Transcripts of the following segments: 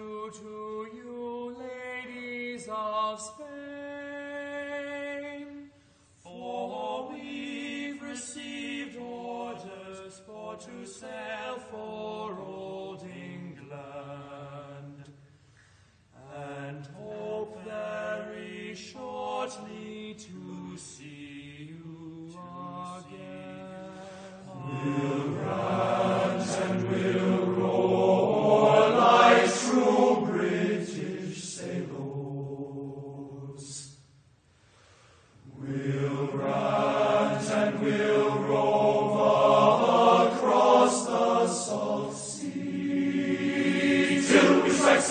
to you, ladies of Spain. For we've received orders for to sail for old England.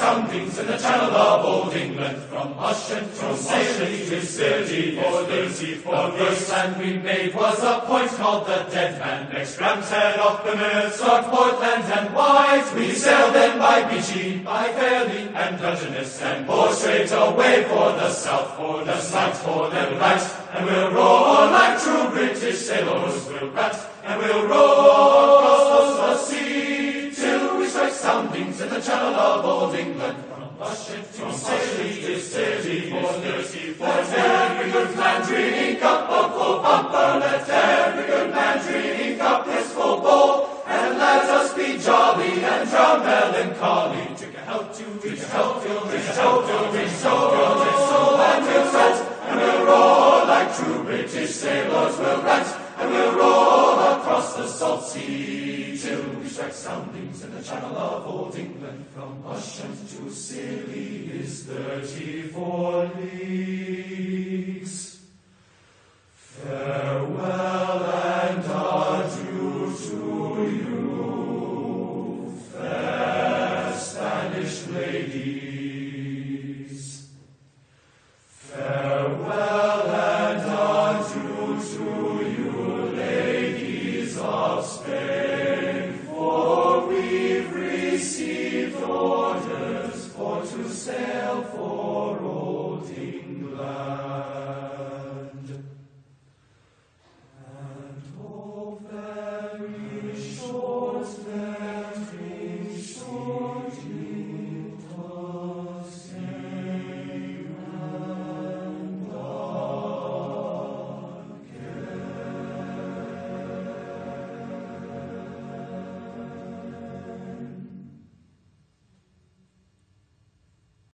Soundings in the channel of old England from Ushant from to Scilly for thirty for first land we made was a point called the Dodman. Next Rame Head off the struck Portland and Wight. We sailed then by Beachy, by Fairley and Dungeness, and bore straight away for the south, for the south, for the right. And we'll roar like true British sailors. We'll rat and we'll roar across the sea till we strike soundings in the channel for thirty for every good man drinking cup of full bumper. Let every good man drinking cup his full bowl. And let us be jolly and drown melancholy. Drink a health to a health drink a health to drink so drink so and we'll set and we'll roar like true British sailors. We'll rant and we'll roar across the salt sea till we strike soundings in the channel of old England. From Ushant to Scilly is thirty-four leagues. Farewell and adieu to you, fair Spanish ladies. Farewell and adieu to you, ladies of Spain, for we've received orders for to sail for old England.